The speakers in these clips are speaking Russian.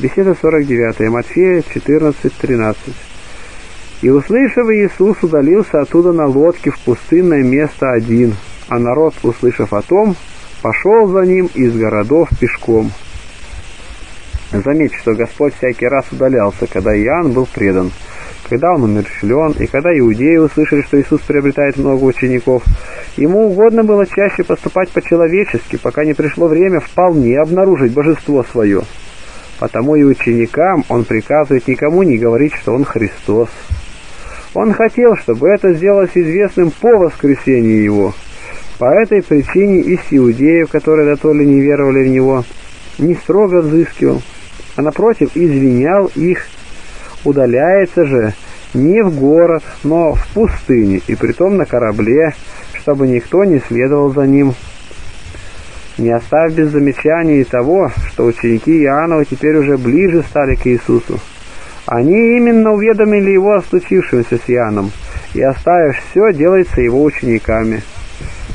Беседа 49, Матфея 14-13. «И, услышав, Иисус удалился оттуда на лодке в пустынное место один, а народ, услышав о том, пошел за ним из городов пешком». Заметьте, что Господь всякий раз удалялся, когда Иоанн был предан, когда он умерщвлен, и когда иудеи услышали, что Иисус приобретает много учеников, ему угодно было чаще поступать по-человечески, пока не пришло время вполне обнаружить божество свое. Потому и ученикам он приказывает никому не говорить, что он Христос. Он хотел, чтобы это сделалось известным по воскресении его. По этой причине и с иудеев, которые до то ли не веровали в него, не строго взыскивал, а напротив извинял их, удаляется же не в город, но в пустыне, и притом на корабле, чтобы никто не следовал за ним не оставь без замечания и того, что ученики Иоаннова теперь уже ближе стали к Иисусу. Они именно уведомили его о случившемся с Иоанном, и, оставив все, делается его учениками.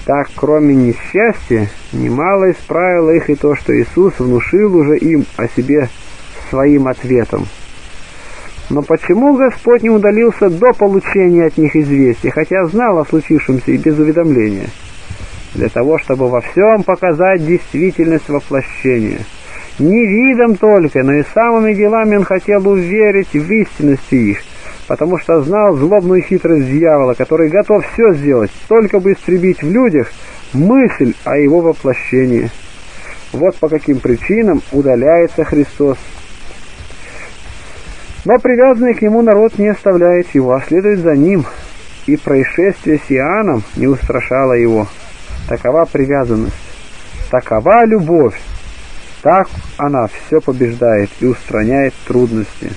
Так, кроме несчастья, немало исправило их и то, что Иисус внушил уже им о себе своим ответом. Но почему Господь не удалился до получения от них известия, хотя знал о случившемся и без уведомления? Для того, чтобы во всем показать действительность воплощения. Не видом только, но и самыми делами он хотел уверить в истинности их, потому что знал злобную хитрость дьявола, который готов все сделать, только бы истребить в людях мысль о его воплощении. Вот по каким причинам удаляется Христос. Но привязанный к нему народ не оставляет его, а следует за ним, и происшествие с Иоанном не устрашало его. Такова привязанность, такова любовь. Так она все побеждает и устраняет трудности.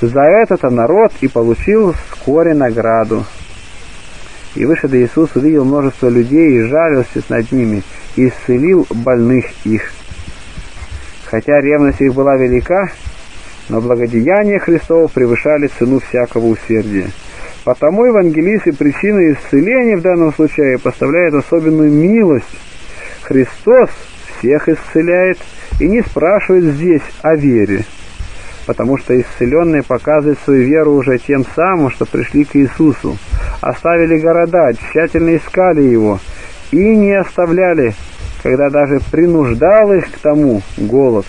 За это-то народ и получил вскоре награду. И вышед Иисус увидел множество людей и жалился над ними, и исцелил больных их. Хотя ревность их была велика, но благодеяния Христова превышали цену всякого усердия. Потому евангелисты причиной исцеления в данном случае поставляют особенную милость. Христос всех исцеляет и не спрашивает здесь о вере, потому что исцеленные показывают свою веру уже тем самым, что пришли к Иисусу, оставили города, тщательно искали Его и не оставляли, когда даже принуждал их к тому голод.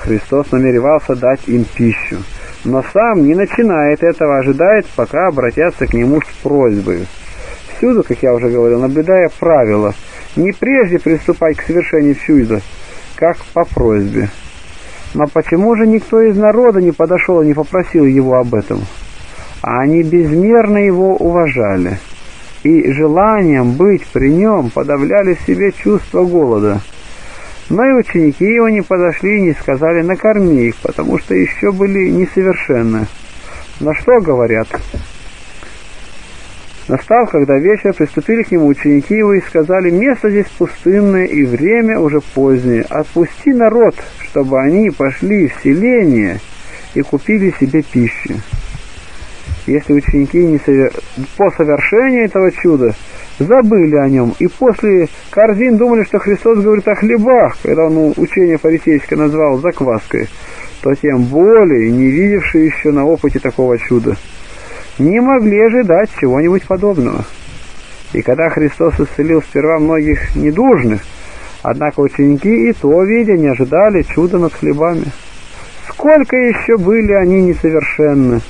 Христос намеревался дать им пищу но сам не начинает этого, ожидает, пока обратятся к нему с просьбой. Всюду, как я уже говорил, наблюдая правила, не прежде приступать к совершению чуда, как по просьбе. Но почему же никто из народа не подошел и не попросил его об этом? А они безмерно его уважали, и желанием быть при нем подавляли в себе чувство голода – но и ученики его не подошли и не сказали «накорми их», потому что еще были несовершенны. На что говорят? Настал, когда вечер, приступили к нему ученики его и сказали, «Место здесь пустынное, и время уже позднее. Отпусти народ, чтобы они пошли в селение и купили себе пищу». Если ученики не совер... по совершению этого чуда забыли о нем, и после корзин думали, что Христос говорит о хлебах, когда он учение фарисейское назвал закваской, то тем более не видевшие еще на опыте такого чуда, не могли ожидать чего-нибудь подобного. И когда Христос исцелил сперва многих недужных, однако ученики и то, видя, не ожидали чуда над хлебами. Сколько еще были они несовершенны!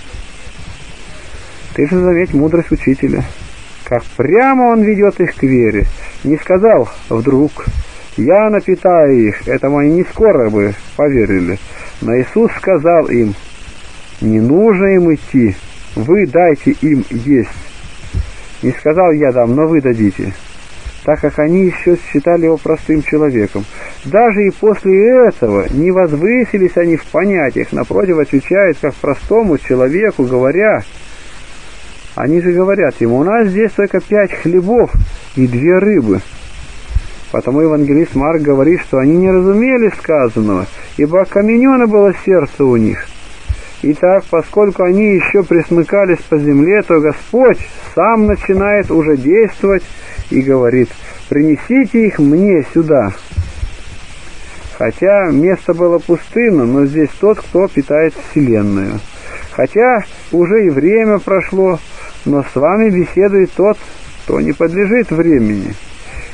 Ты же заметь мудрость учителя как прямо он ведет их к вере. Не сказал вдруг, я напитаю их, этому они не скоро бы поверили. Но Иисус сказал им, не нужно им идти, вы дайте им есть. Не сказал я дам, но вы дадите, так как они еще считали его простым человеком. Даже и после этого не возвысились они в понятиях, напротив отвечают как простому человеку, говоря, они же говорят ему, у нас здесь только пять хлебов и две рыбы. Потому евангелист Марк говорит, что они не разумели сказанного, ибо окаменено было сердце у них. Итак, поскольку они еще присмыкались по земле, то Господь сам начинает уже действовать и говорит, принесите их мне сюда. Хотя место было пустынно, но здесь тот, кто питает Вселенную. Хотя уже и время прошло, но с вами беседует тот, кто не подлежит времени.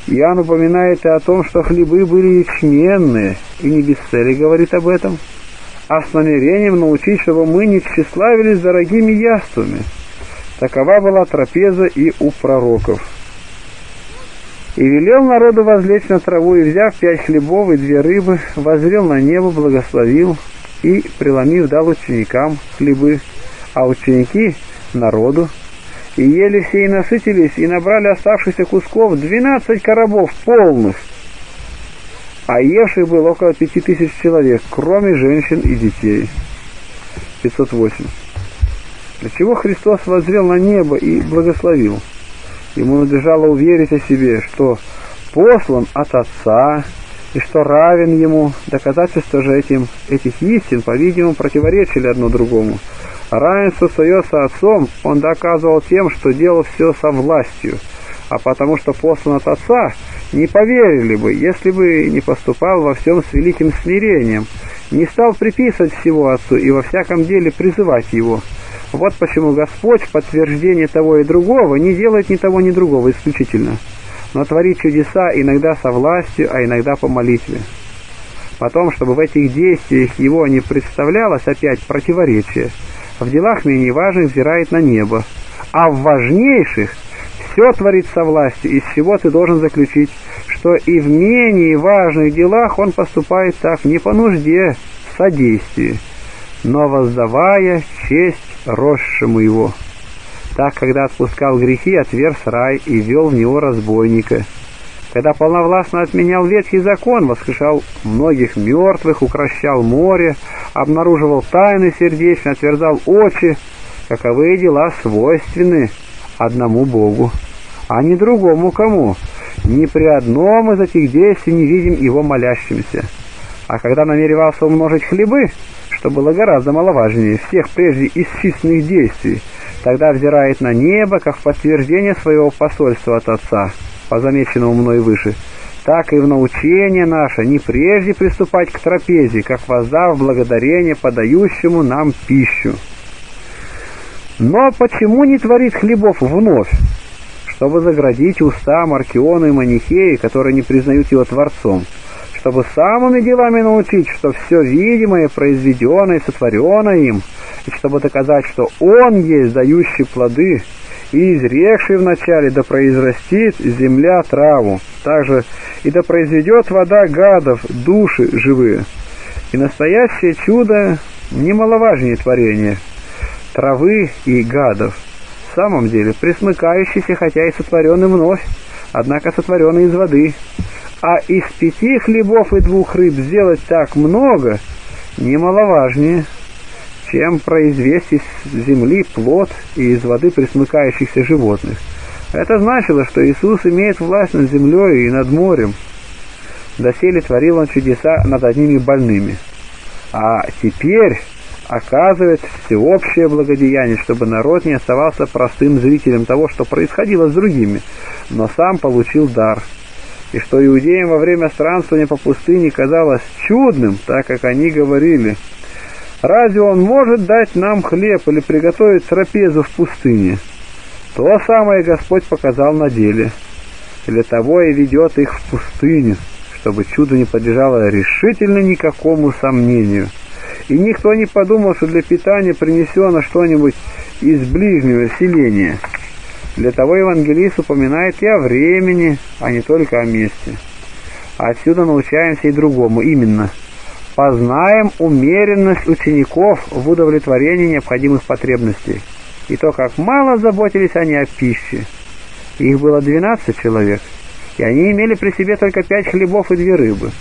Иоанн упоминает и о том, что хлебы были ячменные, и не без цели говорит об этом, а с намерением научить, чтобы мы не тщеславились дорогими яствами. Такова была трапеза и у пророков. И велел народу возлечь на траву, и, взяв пять хлебов и две рыбы, возрел на небо, благословил, и, преломив, дал ученикам хлебы, а ученики — народу. И ели все и насытились, и набрали оставшихся кусков двенадцать коробов полных, а евших было около пяти тысяч человек, кроме женщин и детей. 508. Для чего Христос воззрел на небо и благословил? Ему надлежало уверить о себе, что послан от Отца, и что равен ему. Доказательства же этим, этих истин, по-видимому, противоречили одно другому. Равенство свое со Отцом он доказывал тем, что делал все со властью, а потому что послан от Отца, не поверили бы, если бы не поступал во всем с великим смирением, не стал приписывать всего Отцу и во всяком деле призывать Его. Вот почему Господь в подтверждение того и другого не делает ни того, ни другого исключительно, но творит чудеса иногда со властью, а иногда по молитве. Потом, чтобы в этих действиях его не представлялось опять противоречие, в делах менее важных взирает на небо, а в важнейших все творит со властью, из чего ты должен заключить, что и в менее важных делах он поступает так не по нужде, содействии, но воздавая честь росшему его. Так, когда отпускал грехи, отверз рай и вел в него разбойника. Когда полновластно отменял ветхий закон, воскрешал многих мертвых, укращал море, обнаруживал тайны сердечно, отверзал очи, каковые дела свойственны одному Богу, а не другому кому. Ни при одном из этих действий не видим его молящимся. А когда намеревался умножить хлебы, что было гораздо маловажнее всех прежде исчисленных действий, тогда взирает на небо, как в подтверждение своего посольства от Отца, по замеченному мной выше, так и в научение наше не прежде приступать к трапезе, как воздав благодарение подающему нам пищу. Но почему не творит хлебов вновь? Чтобы заградить уста Маркиона и Манихеи, которые не признают его Творцом, чтобы самыми делами научить, что все видимое, произведенное и сотворенное им, и чтобы доказать, что Он есть дающий плоды, и изрекший вначале да произрастит земля траву, также и да произведет вода гадов, души живые. И настоящее чудо немаловажнее творения травы и гадов, в самом деле присмыкающийся, хотя и сотворенный вновь, однако сотворенный из воды, а из пяти хлебов и двух рыб сделать так много немаловажнее, чем произвести из земли плод и из воды присмыкающихся животных. Это значило, что Иисус имеет власть над землей и над морем. Доселе творил он чудеса над одними больными. А теперь оказывает всеобщее благодеяние, чтобы народ не оставался простым зрителем того, что происходило с другими, но сам получил дар – и что иудеям во время странствования по пустыне казалось чудным, так как они говорили, «Разве он может дать нам хлеб или приготовить трапезу в пустыне?» То самое Господь показал на деле. Для того и ведет их в пустыню, чтобы чудо не подлежало решительно никакому сомнению. И никто не подумал, что для питания принесено что-нибудь из ближнего селения. Для того евангелист упоминает и о времени, а не только о месте. Отсюда научаемся и другому, именно познаем умеренность учеников в удовлетворении необходимых потребностей, и то, как мало заботились они о пище. Их было двенадцать человек, и они имели при себе только пять хлебов и две рыбы.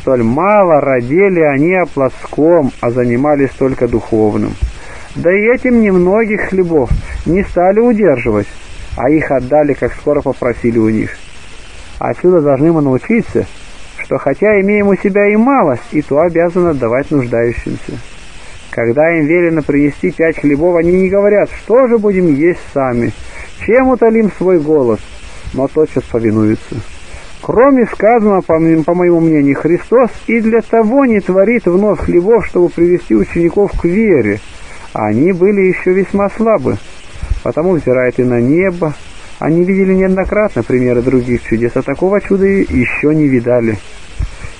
Столь мало родили они о плотском, а занимались только духовным. Да и этим немногих хлебов не стали удерживать, а их отдали, как скоро попросили у них. Отсюда должны мы научиться, что хотя имеем у себя и малость, и то обязаны отдавать нуждающимся. Когда им велено принести пять хлебов, они не говорят, что же будем есть сами, чем утолим свой голод, но тотчас повинуются. Кроме сказанного, по, по моему мнению, Христос и для того не творит вновь хлебов, чтобы привести учеников к вере. Они были еще весьма слабы, потому взирает и на небо. Они видели неоднократно примеры других чудес, а такого чуда еще не видали.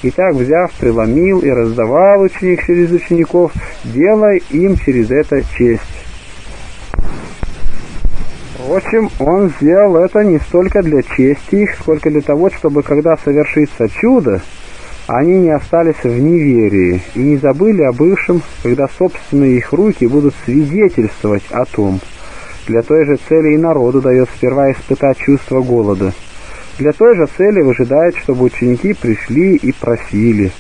И так, взяв, преломил и раздавал ученик через учеников, делая им через это честь. Впрочем, он сделал это не столько для чести их, сколько для того, чтобы когда совершится чудо, они не остались в неверии и не забыли о бывшем, когда собственные их руки будут свидетельствовать о том. Для той же цели и народу дает сперва испытать чувство голода. Для той же цели выжидает, чтобы ученики пришли и просили.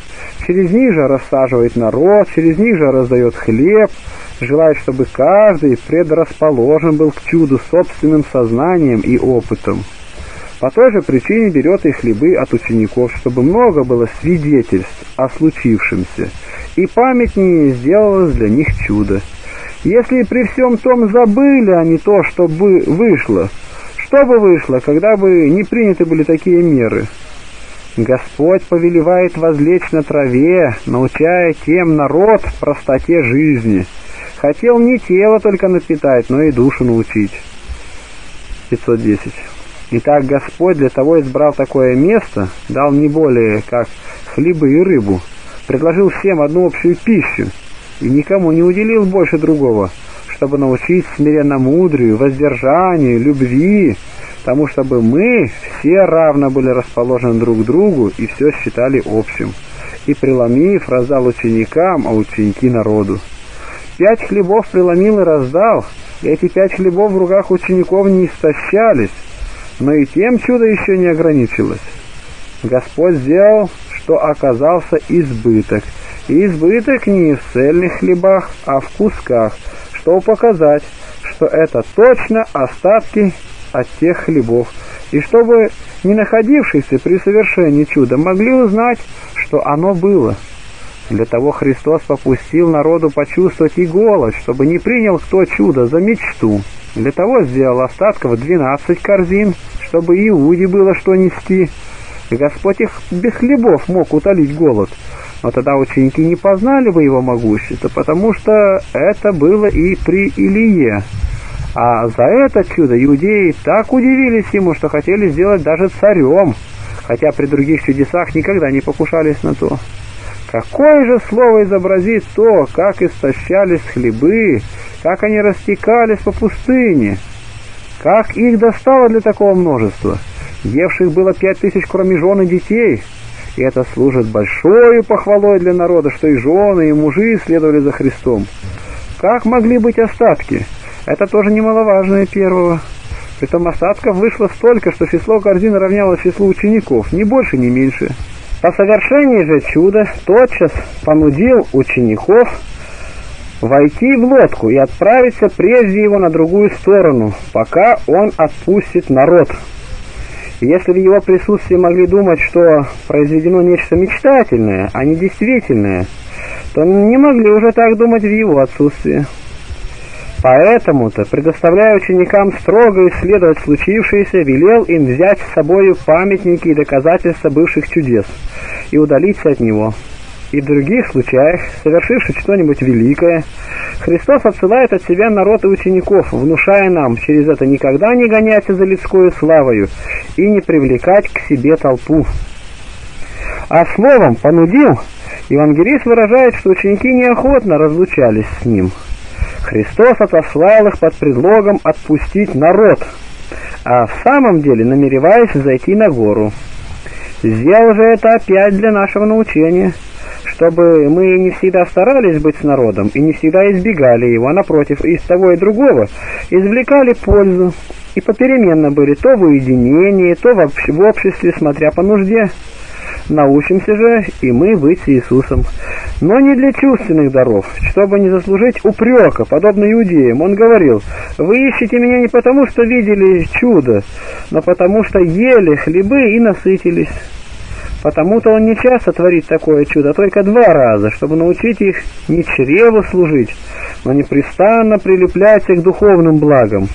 Через них же рассаживает народ, через них же раздает хлеб, желает, чтобы каждый предрасположен был к чуду собственным сознанием и опытом. По той же причине берет и хлебы от учеников, чтобы много было свидетельств о случившемся, и памятнее сделалось для них чудо. Если при всем том забыли они то, что вышло, что бы вышло, когда бы не приняты были такие меры? Господь повелевает возлечь на траве, научая тем народ простоте жизни – Хотел не тело только напитать, но и душу научить. 510. Итак, Господь для того избрал такое место, дал не более, как хлебы и рыбу, предложил всем одну общую пищу, и никому не уделил больше другого, чтобы научить смиренно-мудрию, воздержанию, любви, тому, чтобы мы все равно были расположены друг к другу и все считали общим. И преломив, раздал ученикам, а ученики народу. Пять хлебов преломил и раздал, и эти пять хлебов в руках учеников не истощались, но и тем чудо еще не ограничилось. Господь сделал, что оказался избыток, и избыток не в цельных хлебах, а в кусках, чтобы показать, что это точно остатки от тех хлебов, и чтобы не находившиеся при совершении чуда могли узнать, что оно было. Для того Христос попустил народу почувствовать и голод, чтобы не принял кто чудо за мечту. Для того сделал остатков двенадцать корзин, чтобы Иуде было что нести. Господь их без хлебов мог утолить голод. Но тогда ученики не познали бы его могущество, потому что это было и при Илие. А за это чудо иудеи так удивились ему, что хотели сделать даже царем, хотя при других чудесах никогда не покушались на то. Какое же слово изобразит то, как истощались хлебы, как они растекались по пустыне, как их достало для такого множества? Евших было пять тысяч, кроме жен детей, и это служит большой похвалой для народа, что и жены, и мужи следовали за Христом. Как могли быть остатки? Это тоже немаловажное первого. Притом остатков вышло столько, что число корзин равнялось числу учеников, ни больше, ни меньше. По совершении же чуда тотчас понудил учеников войти в лодку и отправиться прежде его на другую сторону, пока он отпустит народ. Если в его присутствии могли думать, что произведено нечто мечтательное, а не действительное, то не могли уже так думать в его отсутствии. Поэтому-то, предоставляя ученикам строго исследовать случившееся, велел им взять с собою памятники и доказательства бывших чудес и удалиться от него. И других случаях, совершивши что-нибудь великое, Христос отсылает от себя народ и учеников, внушая нам через это никогда не гоняться за людскую славою и не привлекать к себе толпу. А словом «понудил» Евангелист выражает, что ученики неохотно разлучались с ним – Христос отослал их под предлогом отпустить народ, а в самом деле намереваясь зайти на гору. Сделал же это опять для нашего научения, чтобы мы не всегда старались быть с народом и не всегда избегали его, а напротив, из того и другого извлекали пользу и попеременно были то в уединении, то в обществе, смотря по нужде. Научимся же и мы быть с Иисусом. Но не для чувственных даров, чтобы не заслужить упрека, подобно иудеям. Он говорил, вы ищете меня не потому, что видели чудо, но потому, что ели хлебы и насытились. Потому-то он не часто творит такое чудо, а только два раза, чтобы научить их не чреву служить, но непрестанно прилепляться к духовным благам.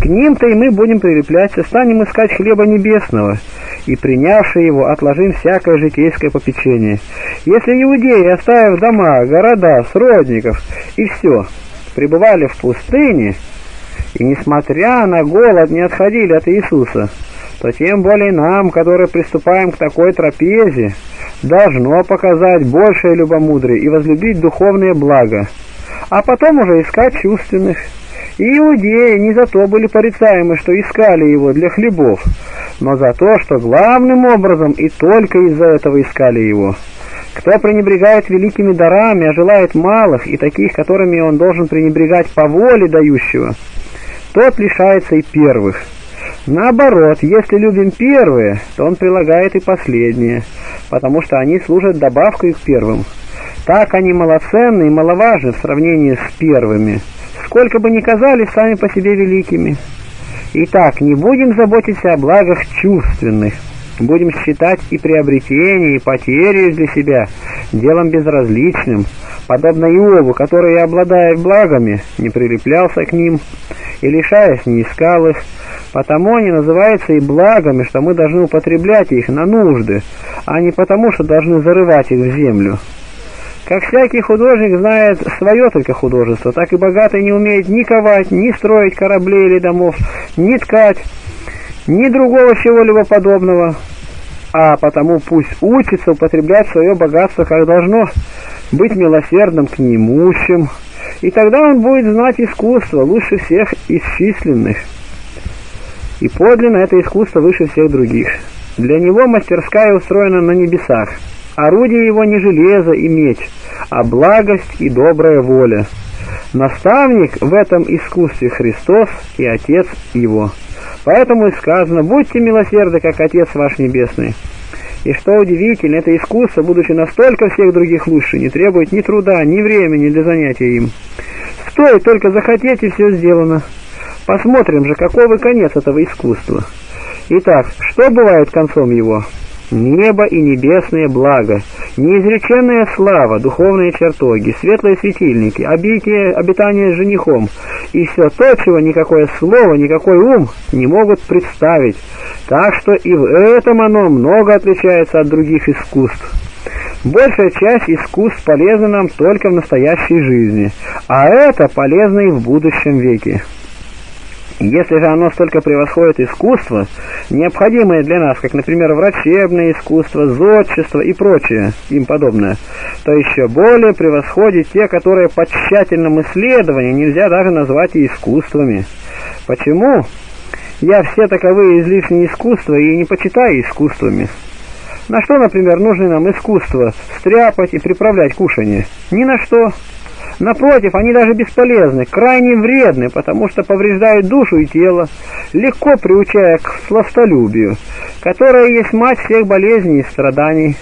К ним-то и мы будем прилепляться, станем искать хлеба небесного, и, принявши его, отложим всякое житейское попечение. Если иудеи, оставив дома, города, сродников и все, пребывали в пустыне, и, несмотря на голод, не отходили от Иисуса, то тем более нам, которые приступаем к такой трапезе, должно показать большее любомудрие и возлюбить духовные блага, а потом уже искать чувственных. И иудеи не за то были порицаемы, что искали его для хлебов, но за то, что главным образом и только из-за этого искали его. Кто пренебрегает великими дарами, а желает малых и таких, которыми он должен пренебрегать по воле дающего, тот лишается и первых. Наоборот, если любим первые, то он прилагает и последние, потому что они служат добавкой к первым. Так они малоценны и маловажны в сравнении с первыми, сколько бы ни казались сами по себе великими. Итак, не будем заботиться о благах чувственных, будем считать и приобретение, и потерю для себя делом безразличным, подобно Иову, который, обладая благами, не прилеплялся к ним, и, лишаясь, не искал их, потому они называются и благами, что мы должны употреблять их на нужды, а не потому, что должны зарывать их в землю. Как всякий художник знает свое только художество, так и богатый не умеет ни ковать, ни строить кораблей или домов, ни ткать, ни другого чего-либо подобного, а потому пусть учится употреблять свое богатство как должно, быть милосердным к неимущим, и тогда он будет знать искусство лучше всех исчисленных. И подлинно это искусство выше всех других. Для него мастерская устроена на небесах. Орудие его не железо и меч, а благость и добрая воля. Наставник в этом искусстве Христос и Отец его. Поэтому и сказано, будьте милосерды, как Отец ваш Небесный. И что удивительно, это искусство, будучи настолько всех других лучше, не требует ни труда, ни времени для занятия им. Стоит только захотеть, и все сделано. Посмотрим же, какой конец этого искусства. Итак, что бывает концом его? Небо и небесное благо, неизреченная слава, духовные чертоги, светлые светильники, обитие, обитание с женихом, и все то, чего никакое слово, никакой ум не могут представить. Так что и в этом оно много отличается от других искусств. Большая часть искусств полезна нам только в настоящей жизни, а это полезно и в будущем веке. Если же оно столько превосходит искусство, необходимое для нас, как, например, врачебное искусство, зодчество и прочее им подобное, то еще более превосходит те, которые по тщательному исследованию нельзя даже назвать и искусствами. Почему? Я все таковые излишние искусства и не почитаю искусствами. На что, например, нужно нам искусство стряпать и приправлять кушанье? Ни на что. Напротив, они даже бесполезны, крайне вредны, потому что повреждают душу и тело, легко приучая к сластолюбию, которое есть мать всех болезней и страданий.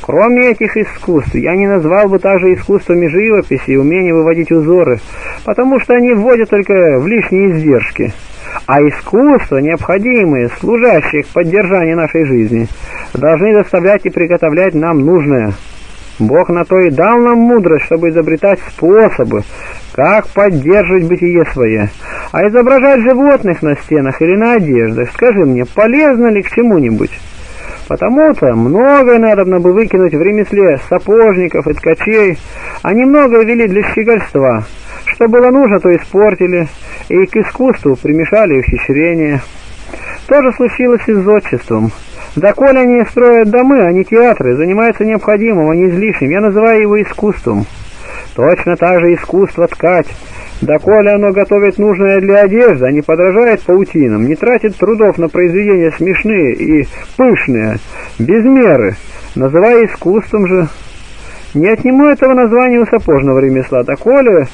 Кроме этих искусств, я не назвал бы также искусствами живописи и умения выводить узоры, потому что они вводят только в лишние издержки. А искусства, необходимые, служащие к поддержанию нашей жизни, должны доставлять и приготовлять нам нужное – Бог на то и дал нам мудрость, чтобы изобретать способы, как поддерживать бытие свое. А изображать животных на стенах или на одеждах, скажи мне, полезно ли к чему-нибудь? Потому-то многое надо бы выкинуть в ремесле сапожников и ткачей, они многое вели для щегольства. Что было нужно, то испортили, и к искусству примешали ухищрения. То же случилось и с зодчеством. Доколе они строят домы, а не театры, занимаются необходимым, а не излишним, я называю его искусством. Точно так же искусство ткать. Доколе оно готовит нужное для одежды, а не подражает паутинам, не тратит трудов на произведения смешные и пышные, без меры, называя искусством же не отниму этого названия у сапожного ремесла, доколе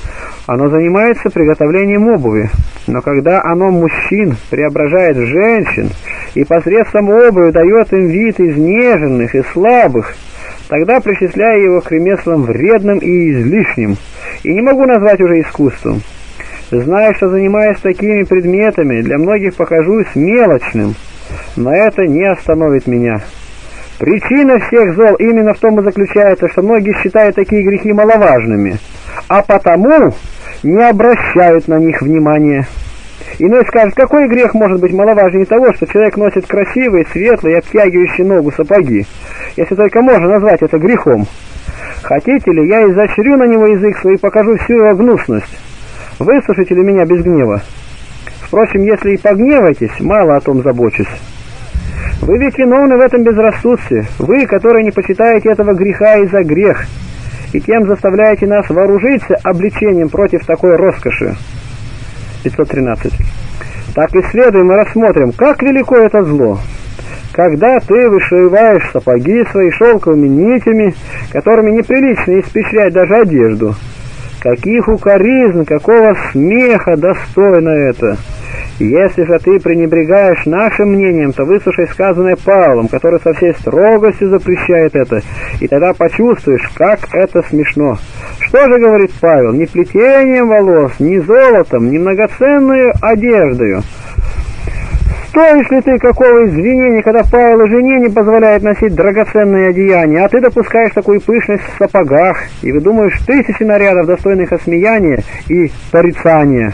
оно занимается приготовлением обуви. Но когда оно мужчин преображает в женщин и посредством обуви дает им вид изнеженных и слабых, тогда причисляю его к ремеслам вредным и излишним, и не могу назвать уже искусством. Знаю, что занимаясь такими предметами, для многих покажусь мелочным, но это не остановит меня». Причина всех зол именно в том и заключается, что многие считают такие грехи маловажными, а потому не обращают на них внимания. Иной скажет, какой грех может быть маловажнее того, что человек носит красивые, светлые, обтягивающие ногу сапоги, если только можно назвать это грехом. Хотите ли, я изощрю на него язык свой и покажу всю его гнусность. Выслушайте ли меня без гнева? Впрочем, если и погневаетесь, мало о том забочусь. Вы ведь виновны в этом безрассудстве, вы, которые не почитаете этого греха и за грех, и тем заставляете нас вооружиться обличением против такой роскоши. 513. Так исследуем и рассмотрим, как велико это зло. Когда ты вышиваешь сапоги свои шелковыми нитями, которыми неприлично испещрять даже одежду, каких укоризн, какого смеха достойно это! Если же ты пренебрегаешь нашим мнением, то выслушай сказанное Павлом, который со всей строгостью запрещает это, и тогда почувствуешь, как это смешно. Что же говорит Павел? Не плетением волос, не золотом, не многоценную одеждою. Стоишь ли ты какого извинения, когда Павел жене не позволяет носить драгоценные одеяния, а ты допускаешь такую пышность в сапогах и выдумаешь тысячи нарядов, достойных осмеяния и порицания?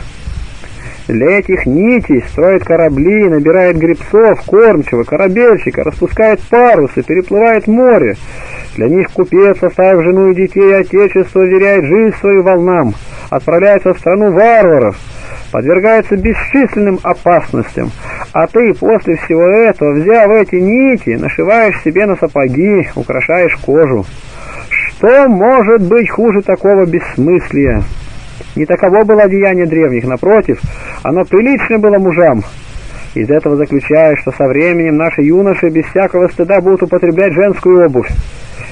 Для этих нитей строят корабли, набирает гребцов, кормчего, корабельщика, распускает парусы, переплывает море. Для них купец, оставив жену и детей, отечество веряет жизнь свою волнам, отправляется в страну варваров, подвергается бесчисленным опасностям. А ты после всего этого, взяв эти нити, нашиваешь себе на сапоги, украшаешь кожу. Что может быть хуже такого бессмыслия? Не таково было одеяние древних, напротив, оно прилично было мужам. Из этого заключаю, что со временем наши юноши без всякого стыда будут употреблять женскую обувь.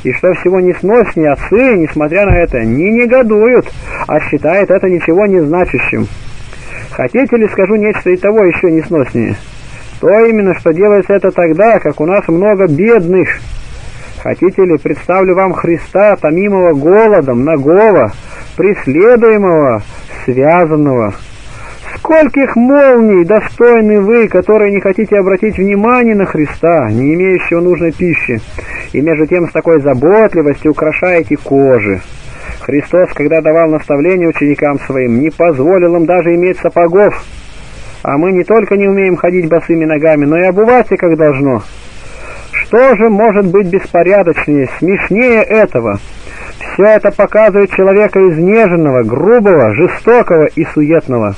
И что всего несноснее отцы, несмотря на это, не негодуют, а считают это ничего не значащим. Хотите ли скажу нечто и того еще несноснее? То именно, что делается это тогда, как у нас много бедных. Хотите ли, представлю вам Христа, томимого голодом, нагого, преследуемого, связанного. Скольких молний достойны вы, которые не хотите обратить внимание на Христа, не имеющего нужной пищи, и между тем с такой заботливостью украшаете кожи. Христос, когда давал наставление ученикам своим, не позволил им даже иметь сапогов, а мы не только не умеем ходить босыми ногами, но и обуваться как должно. Что же может быть беспорядочнее, смешнее этого? Все это показывает человека изнеженного, грубого, жестокого и суетного.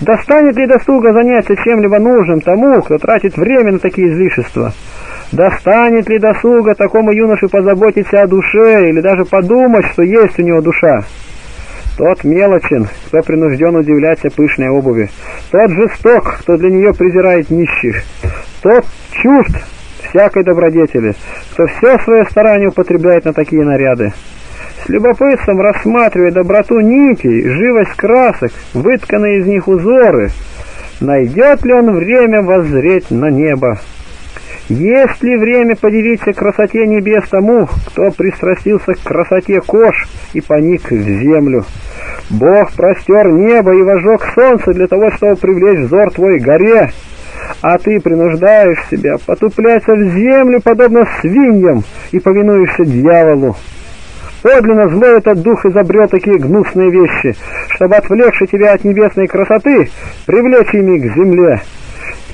Достанет ли досуга заняться чем-либо нужным тому, кто тратит время на такие излишества? Достанет ли досуга такому юноше позаботиться о душе или даже подумать, что есть у него душа? Тот мелочен, кто принужден удивляться пышной обуви. Тот жесток, кто для нее презирает нищих. Тот чужд всякой добродетели, кто все свое старание употребляет на такие наряды. С любопытством рассматривая доброту нитей, живость красок, вытканные из них узоры, найдет ли он время воззреть на небо? Есть ли время подивиться красоте небес тому, кто пристрастился к красоте кож и поник в землю? Бог простер небо и вожег солнце для того, чтобы привлечь взор твой горе, а ты принуждаешь себя потупляться в землю, подобно свиньям, и повинуешься дьяволу. Подлинно злой этот дух изобрел такие гнусные вещи, чтобы, отвлекши тебя от небесной красоты, привлечь ими к земле.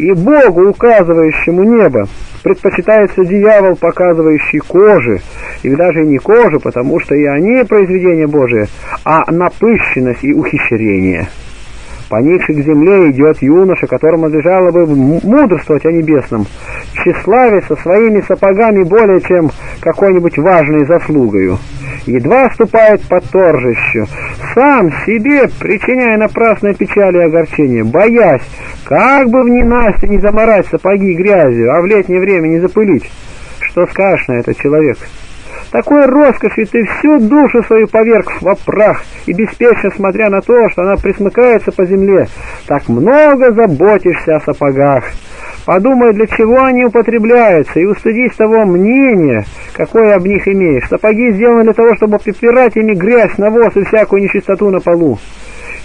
И Богу, указывающему небо, предпочитается дьявол, показывающий кожи, или даже не кожу, потому что и они произведения Божие, а напыщенность и ухищрение. Поникший к земле идет юноша, которому надлежало бы мудрствовать о небесном, тщеславиться своими сапогами более чем какой-нибудь важной заслугою. Едва ступает по торжищу, сам себе причиняя напрасные печали и огорчения, боясь, как бы в ненастье не заморать сапоги грязью, а в летнее время не запылить. Что скажешь на это человек? Такой роскошью ты всю душу свою поверг во прах, и беспечно смотря на то, что она присмыкается по земле, так много заботишься о сапогах. Подумай, для чего они употребляются, и устыдись того мнения, какое об них имеешь. Сапоги сделаны для того, чтобы попирать ими грязь, навоз и всякую нечистоту на полу.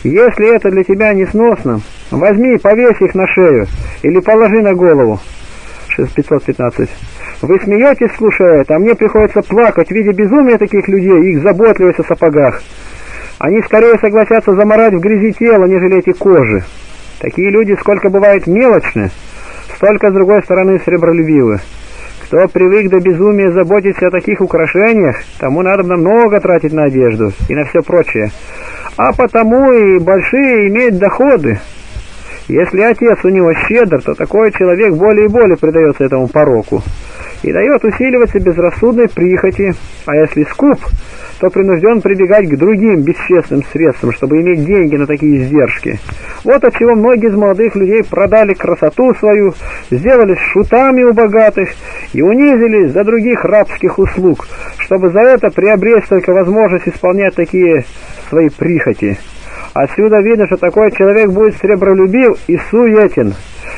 Если это для тебя несносно, возьми повесь их на шею или положи на голову. 515. Вы смеетесь, слушая это, а мне приходится плакать, видя безумие таких людей и их заботливость о сапогах. Они скорее согласятся заморать в грязи тело, нежели эти кожи. Такие люди сколько бывает мелочны, столько, с другой стороны, сребролюбивы. Кто привык до безумия заботиться о таких украшениях, тому надо много тратить на одежду и на все прочее. А потому и большие имеют доходы. Если отец у него щедр, то такой человек более и более предается этому пороку и дает усиливаться безрассудной прихоти, а если скуп, то принужден прибегать к другим бесчестным средствам, чтобы иметь деньги на такие издержки. Вот от чего многие из молодых людей продали красоту свою, сделались шутами у богатых и унизились за других рабских услуг, чтобы за это приобрести только возможность исполнять такие свои прихоти. Отсюда видно, что такой человек будет сребролюбив и суетен,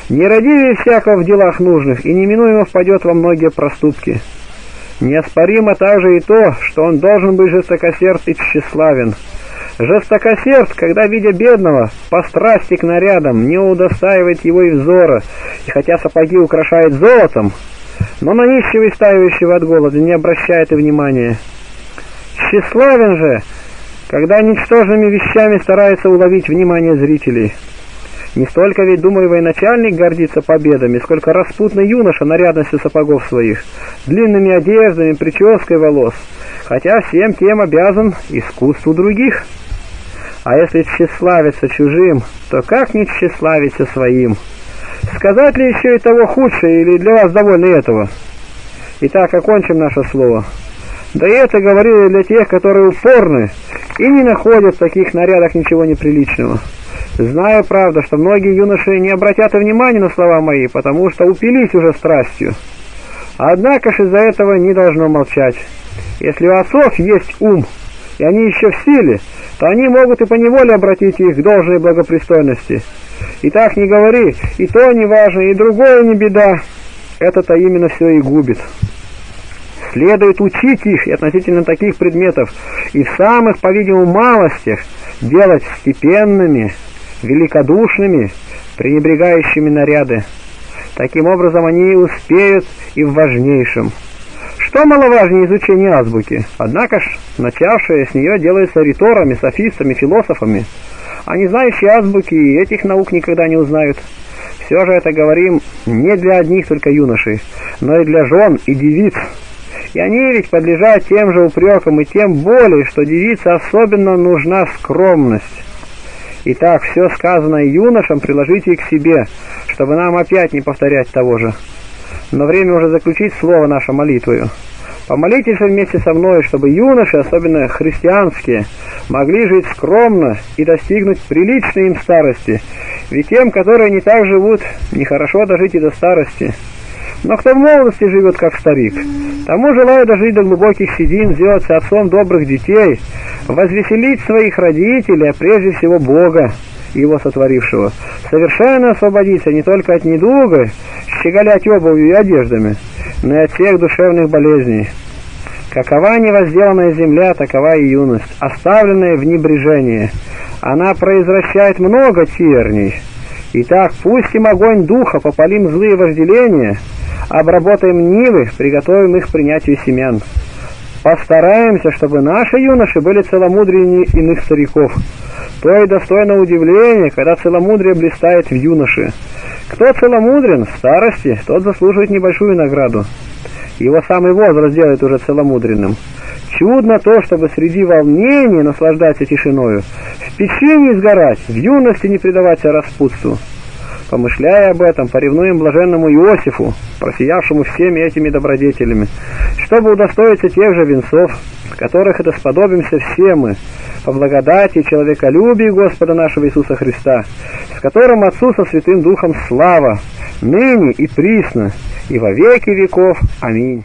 нерадивее всякого в делах нужных и неминуемо впадет во многие проступки. Неоспоримо также и то, что он должен быть жестокосерд и тщеславен. Жестокосерд, когда, видя бедного, по страсти к нарядам, не удостаивает его и взора, и хотя сапоги украшает золотом, но на нищего и стаивающего от голода не обращает и внимания. Тщеславен же, когда ничтожными вещами старается уловить внимание зрителей. Не столько ведь, думаю, военачальник гордится победами, сколько распутный юноша нарядностью сапогов своих, длинными одеждами, прической волос, хотя всем тем обязан искусству других. А если тщеславиться чужим, то как не тщеславиться своим? Сказать ли еще и того худшее, или для вас довольно этого? Итак, окончим наше слово. Да и это говорили для тех, которые упорны и не находят в таких нарядах ничего неприличного. Знаю, правда, что многие юноши не обратят внимания на слова мои, потому что упились уже страстью. Однако ж из-за этого не должно молчать. Если у отцов есть ум, и они еще в силе, то они могут и поневоле обратить их к должной благопристойности. И так не говори, и то не важно, и другое не беда. Это-то именно все и губит. Следует учить их и относительно таких предметов и самых, по-видимому, малостях делать степенными, великодушными, пренебрегающими наряды. Таким образом они успеют и в важнейшем. Что маловажнее изучения азбуки? Однако ж, начавшие с нее делаются риторами, софистами, философами. А не знающие азбуки и этих наук никогда не узнают. Все же это говорим не для одних только юношей, но и для жен и девиц. И они ведь подлежат тем же упрекам, и тем более, что девице особенно нужна скромность. Итак, все сказанное юношам приложите к себе, чтобы нам опять не повторять того же. Но время уже заключить слово наше молитвою. Помолитесь же вместе со мной, чтобы юноши, особенно христианские, могли жить скромно и достигнуть приличной им старости, ведь тем, которые не так живут, нехорошо дожить и до старости. Но кто в молодости живет как старик, тому желаю дожить до глубоких седин, сделаться отцом добрых детей, возвеселить своих родителей, а прежде всего Бога, его сотворившего, совершенно освободиться не только от недуга, щеголять обувью и одеждами, но и от всех душевных болезней. Какова невозделанная земля, такова и юность, оставленная в небрежении. Она произвращает много терней. Итак, пустим огонь духа, попалим злые вожделения — Обработаем нивы, приготовим их к принятию семян. Постараемся, чтобы наши юноши были целомудреннее иных стариков. То и достойно удивления, когда целомудрие блистает в юноше. Кто целомудрен в старости, тот заслуживает небольшую награду. Его самый возраст делает уже целомудренным. Чудно то, чтобы среди волнений наслаждаться тишиною, в печи не сгорать, в юности не предаваться распутству. Помышляя об этом, поревнуем блаженному Иосифу, просиявшему всеми этими добродетелями, чтобы удостоиться тех же венцов, которых это сподобимся все мы, по благодати и человеколюбию Господа нашего Иисуса Христа, с которым Отцу со Святым Духом слава, ныне и присно, и во веки веков. Аминь.